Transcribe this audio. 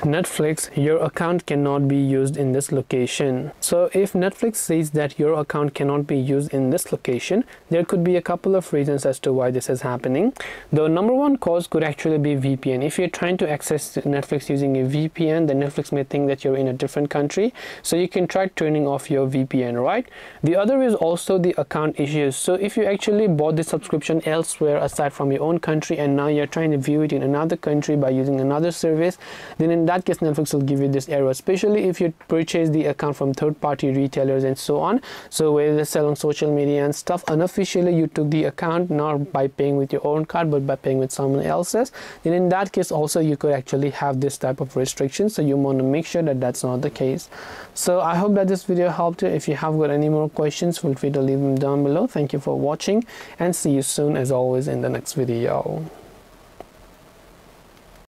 Netflix, your account cannot be used in this location. So if Netflix says that your account cannot be used in this location, there could be a couple of reasons as to why this is happening. The number one cause could actually be VPN. If you're trying to access Netflix using a VPN, then Netflix may think that you're in a different country. So you can try turning off your VPN, right? The other is also the account issues. So if you actually bought the subscription elsewhere aside from your own country and now you're trying to view it in another country by using another service, then in that case Netflix will give you this error, especially if you purchase the account from third-party retailers and so on. So whether they sell on social media and stuff, unofficially you took the account not by paying with your own card but by paying with someone else's. Then in that case also you could actually have this type of restriction. So you want to make sure that that's not the case. So I hope that this video helped you. If you have got any more questions, feel free to leave them down below. Thank you for watching and see you soon as always in the next video.